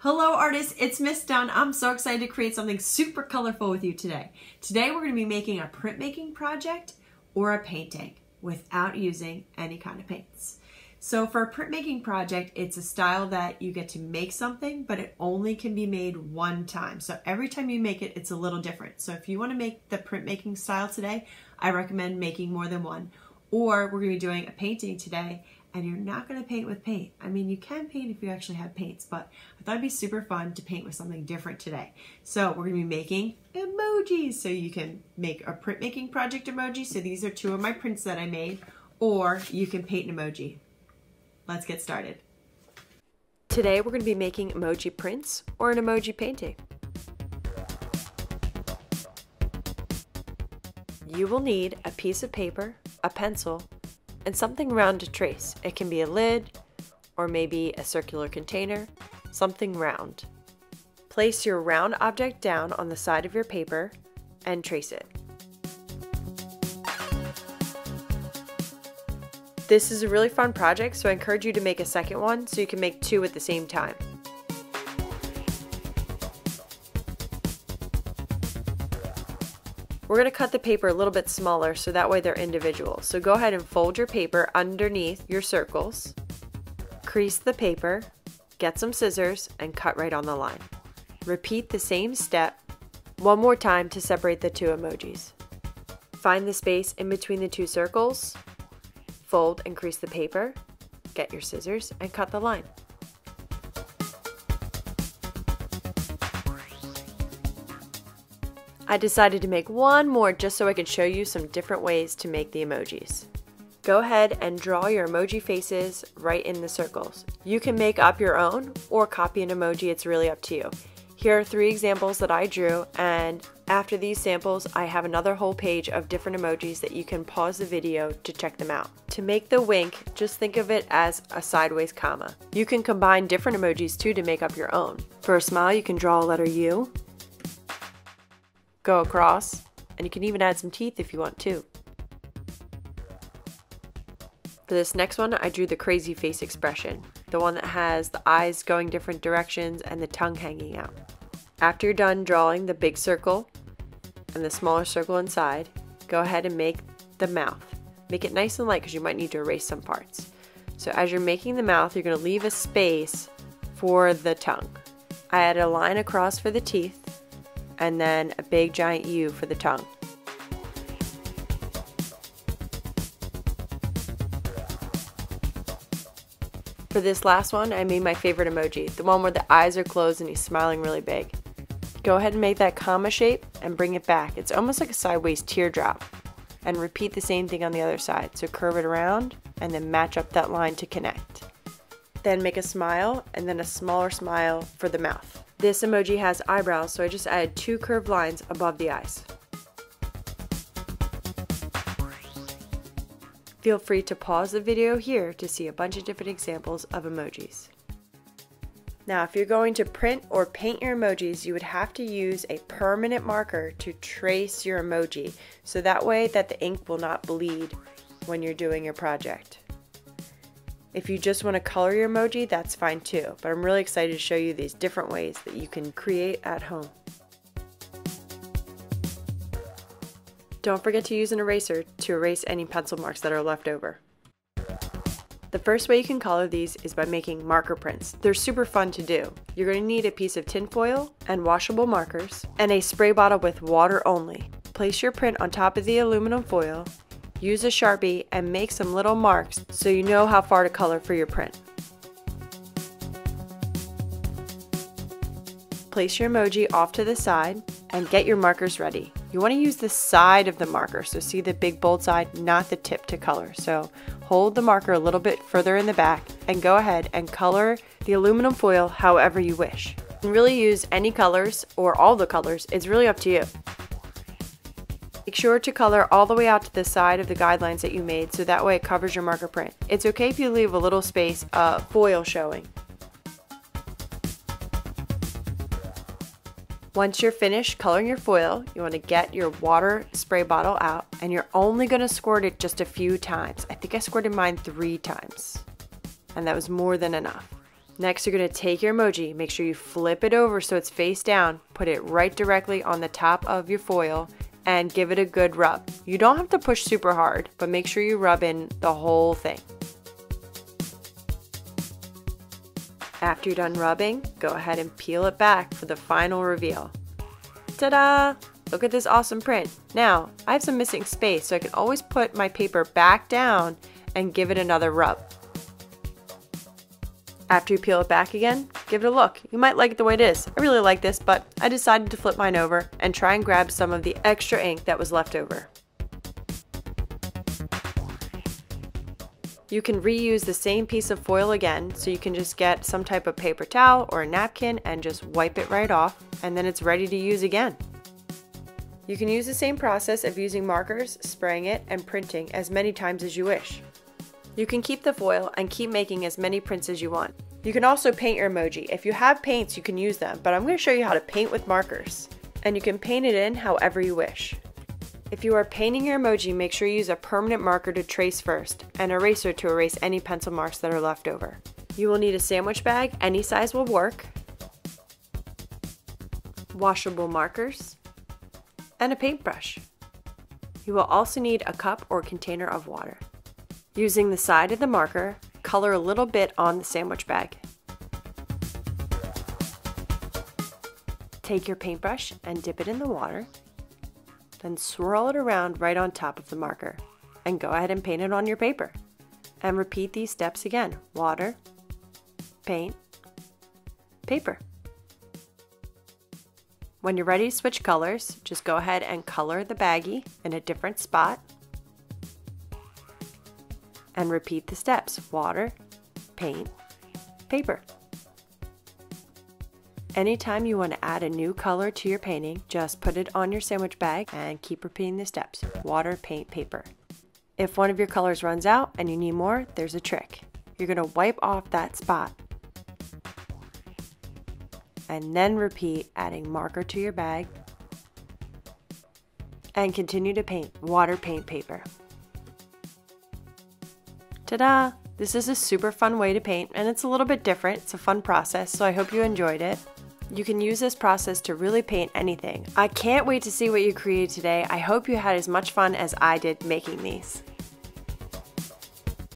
Hello artists, it's Miss Dunn. I'm so excited to create something super colorful with you today. Today we're going to be making a printmaking project or a painting without using any kind of paints. So for a printmaking project, it's a style that you get to make something, but it only can be made one time. So every time you make it, it's a little different. So if you want to make the printmaking style today, I recommend making more than one. Or we're going to be doing a painting today and you're not going to paint with paint. I mean, you can paint if you actually have paints, but I thought it'd be super fun to paint with something different today. So we're going to be making emojis. So you can make a printmaking project emoji. So these are two of my prints that I made, or you can paint an emoji. Let's get started. Today we're going to be making emoji prints or an emoji painting. You will need a piece of paper, a pencil, and something round to trace. It can be a lid or maybe a circular container, something round. Place your round object down on the side of your paper and trace it. This is a really fun project, so I encourage you to make a second one so you can make two at the same time. We're going to cut the paper a little bit smaller so that way they're individual. So go ahead and fold your paper underneath your circles, crease the paper, get some scissors, and cut right on the line. Repeat the same step one more time to separate the two emojis. Find the space in between the two circles, fold and crease the paper, get your scissors, and cut the line. I decided to make one more just so I could show you some different ways to make the emojis. Go ahead and draw your emoji faces right in the circles. You can make up your own or copy an emoji, it's really up to you. Here are three examples that I drew and after these samples I have another whole page of different emojis that you can pause the video to check them out. To make the wink, just think of it as a sideways comma. You can combine different emojis too to make up your own. For a smile you can draw a letter U, go across, and you can even add some teeth if you want to. For this next one, I drew the crazy face expression, the one that has the eyes going different directions and the tongue hanging out. After you're done drawing the big circle and the smaller circle inside, go ahead and make the mouth. Make it nice and light because you might need to erase some parts. So as you're making the mouth, you're going to leave a space for the tongue. I added a line across for the teeth and then a big giant U for the tongue. For this last one, I made my favorite emoji, the one where the eyes are closed and he's smiling really big. Go ahead and make that comma shape and bring it back. It's almost like a sideways teardrop. And repeat the same thing on the other side. So curve it around and then match up that line to connect. Then make a smile and then a smaller smile for the mouth. This emoji has eyebrows, so I just added two curved lines above the eyes. Feel free to pause the video here to see a bunch of different examples of emojis. Now, if you're going to print or paint your emojis, you would have to use a permanent marker to trace your emoji, so that way that the ink will not bleed when you're doing your project. If you just want to color your emoji, that's fine too, but I'm really excited to show you these different ways that you can create at home. Don't forget to use an eraser to erase any pencil marks that are left over. The first way you can color these is by making marker prints. They're super fun to do. You're going to need a piece of tinfoil and washable markers and a spray bottle with water only. Place your print on top of the aluminum foil Use a Sharpie and make some little marks so you know how far to color for your print. Place your emoji off to the side and get your markers ready. You want to use the side of the marker, so see the big bold side, not the tip to color. So hold the marker a little bit further in the back and go ahead and color the aluminum foil however you wish. You can really use any colors or all the colors, it's really up to you. Make sure to color all the way out to the side of the guidelines that you made so that way it covers your marker print. It's okay if you leave a little space of foil showing. Once you're finished coloring your foil, you want to get your water spray bottle out and you're only going to squirt it just a few times. I think I squirted mine three times and that was more than enough. Next, you're going to take your emoji, make sure you flip it over so it's face down, put it right directly on the top of your foil, and give it a good rub. You don't have to push super hard, but make sure you rub in the whole thing. After you're done rubbing, go ahead and peel it back for the final reveal. Ta-da! Look at this awesome print. Now, I have some missing space, so I can always put my paper back down and give it another rub. After you peel it back again, give it a look. You might like it the way it is. I really like this, but I decided to flip mine over and try and grab some of the extra ink that was left over. You can reuse the same piece of foil again, so you can just get some type of paper towel or a napkin and just wipe it right off, and then it's ready to use again. You can use the same process of using markers, spraying it, and printing as many times as you wish. You can keep the foil and keep making as many prints as you want. You can also paint your emoji. If you have paints, you can use them, but I'm going to show you how to paint with markers. And you can paint it in however you wish. If you are painting your emoji, make sure you use a permanent marker to trace first, and eraser to erase any pencil marks that are left over. You will need a sandwich bag, any size will work, washable markers, and a paintbrush. You will also need a cup or container of water. Using the side of the marker, color a little bit on the sandwich bag. Take your paintbrush and dip it in the water, then swirl it around right on top of the marker, and go ahead and paint it on your paper. And repeat these steps again. Water, paint, paper. When you're ready to switch colors, just go ahead and color the baggie in a different spot and repeat the steps water, paint, paper. Anytime you want to add a new color to your painting, just put it on your sandwich bag and keep repeating the steps water, paint, paper. If one of your colors runs out and you need more, there's a trick. You're going to wipe off that spot and then repeat adding marker to your bag and continue to paint water paint paper. Ta-da! This is a super fun way to paint and it's a little bit different. It's a fun process, so I hope you enjoyed it. You can use this process to really paint anything. I can't wait to see what you created today. I hope you had as much fun as I did making these.